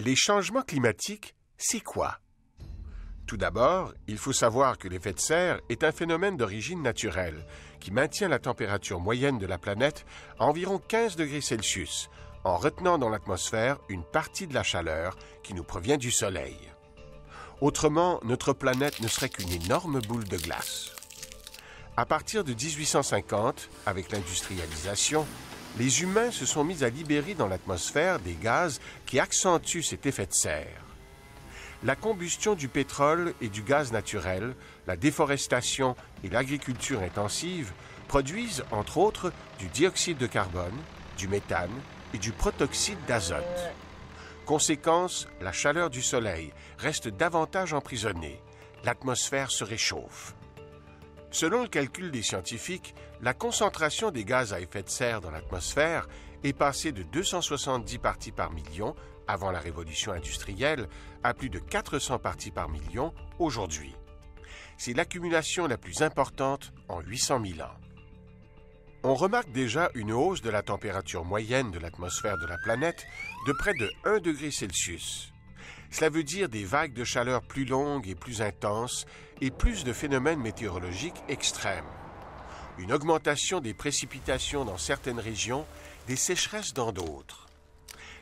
Les changements climatiques, c'est quoi? Tout d'abord, il faut savoir que l'effet de serre est un phénomène d'origine naturelle qui maintient la température moyenne de la planète à environ 15 degrés Celsius, en retenant dans l'atmosphère une partie de la chaleur qui nous provient du Soleil. Autrement, notre planète ne serait qu'une énorme boule de glace. À partir de 1850, avec l'industrialisation, les humains se sont mis à libérer dans l'atmosphère des gaz qui accentuent cet effet de serre. La combustion du pétrole et du gaz naturel, la déforestation et l'agriculture intensive produisent entre autres du dioxyde de carbone, du méthane et du protoxyde d'azote. Conséquence, la chaleur du Soleil reste davantage emprisonnée. L'atmosphère se réchauffe. Selon le calcul des scientifiques, la concentration des gaz à effet de serre dans l'atmosphère est passée de 270 parties par million avant la révolution industrielle à plus de 400 parties par million aujourd'hui. C'est l'accumulation la plus importante en 800 000 ans. On remarque déjà une hausse de la température moyenne de l'atmosphère de la planète de près de 1 degré Celsius. Cela veut dire des vagues de chaleur plus longues et plus intenses et plus de phénomènes météorologiques extrêmes. Une augmentation des précipitations dans certaines régions, des sécheresses dans d'autres.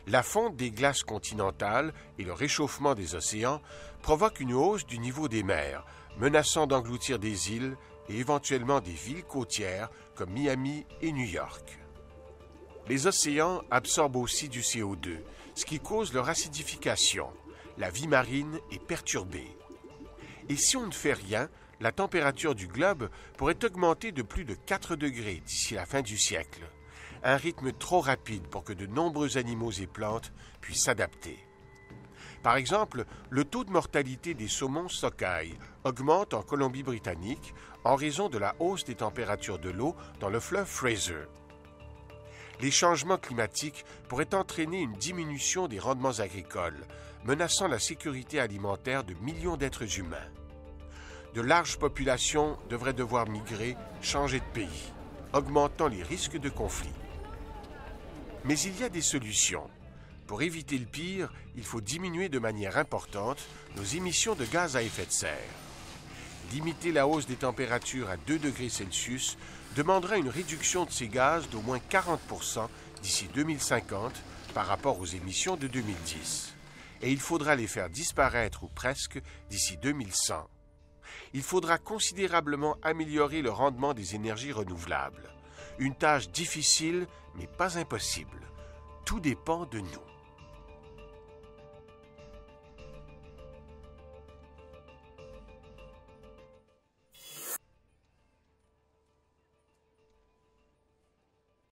La fonte des glaces continentales et le réchauffement des océans provoquent une hausse du niveau des mers, menaçant d'engloutir des îles et éventuellement des villes côtières comme Miami et New York. Les océans absorbent aussi du CO2, ce qui cause leur acidification la vie marine est perturbée. Et si on ne fait rien, la température du globe pourrait augmenter de plus de 4 degrés d'ici la fin du siècle, un rythme trop rapide pour que de nombreux animaux et plantes puissent s'adapter. Par exemple, le taux de mortalité des saumons sockeye augmente en Colombie-Britannique en raison de la hausse des températures de l'eau dans le fleuve Fraser. Les changements climatiques pourraient entraîner une diminution des rendements agricoles, menaçant la sécurité alimentaire de millions d'êtres humains. De larges populations devraient devoir migrer, changer de pays, augmentant les risques de conflits. Mais il y a des solutions. Pour éviter le pire, il faut diminuer de manière importante nos émissions de gaz à effet de serre. Limiter la hausse des températures à 2 degrés Celsius demandera une réduction de ces gaz d'au moins 40 d'ici 2050 par rapport aux émissions de 2010 et il faudra les faire disparaître ou presque d'ici 2100. Il faudra considérablement améliorer le rendement des énergies renouvelables. Une tâche difficile mais pas impossible. Tout dépend de nous.